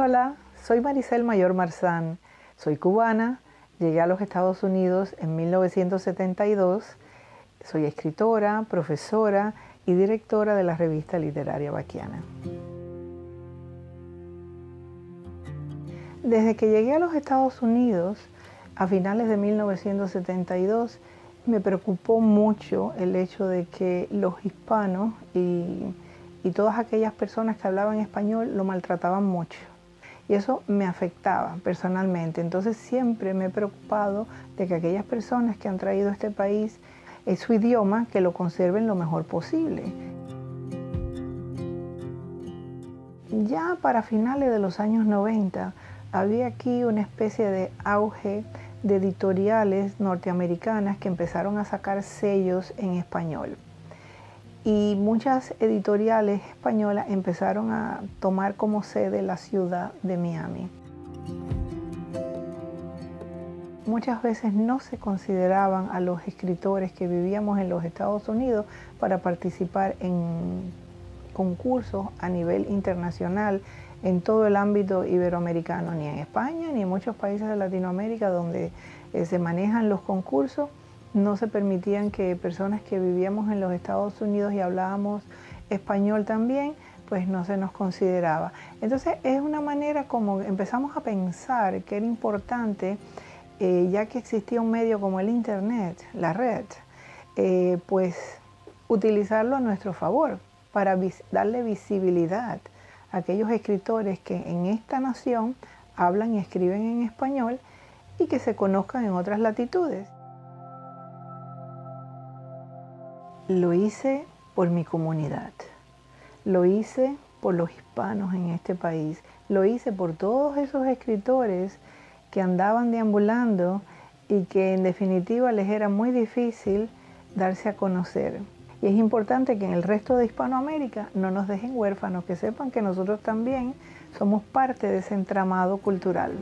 Hola, soy Maricel Mayor Marzán, soy cubana, llegué a los Estados Unidos en 1972, soy escritora, profesora y directora de la revista literaria Baquiana. Desde que llegué a los Estados Unidos, a finales de 1972, me preocupó mucho el hecho de que los hispanos y, todas aquellas personas que hablaban español lo maltrataban mucho y eso me afectaba personalmente. Entonces siempre me he preocupado de que aquellas personas que han traído a este país es su idioma, que lo conserven lo mejor posible. Ya para finales de los años 90 había aquí una especie de auge de editoriales norteamericanas que empezaron a sacar sellos en español y muchas editoriales españolas empezaron a tomar como sede la ciudad de Miami. Muchas veces no se consideraban a los escritores que vivíamos en los Estados Unidos para participar en concursos a nivel internacional en todo el ámbito iberoamericano, ni en España ni en muchos países de Latinoamérica donde eh, se manejan los concursos no se permitían que personas que vivíamos en los Estados Unidos y hablábamos español también, pues no se nos consideraba. Entonces es una manera como empezamos a pensar que era importante, eh, ya que existía un medio como el Internet, la red, eh, pues utilizarlo a nuestro favor para darle visibilidad a aquellos escritores que en esta nación hablan y escriben en español y que se conozcan en otras latitudes. Lo hice por mi comunidad, lo hice por los hispanos en este país, lo hice por todos esos escritores que andaban deambulando y que en definitiva les era muy difícil darse a conocer. Y es importante que en el resto de Hispanoamérica no nos dejen huérfanos, que sepan que nosotros también somos parte de ese entramado cultural.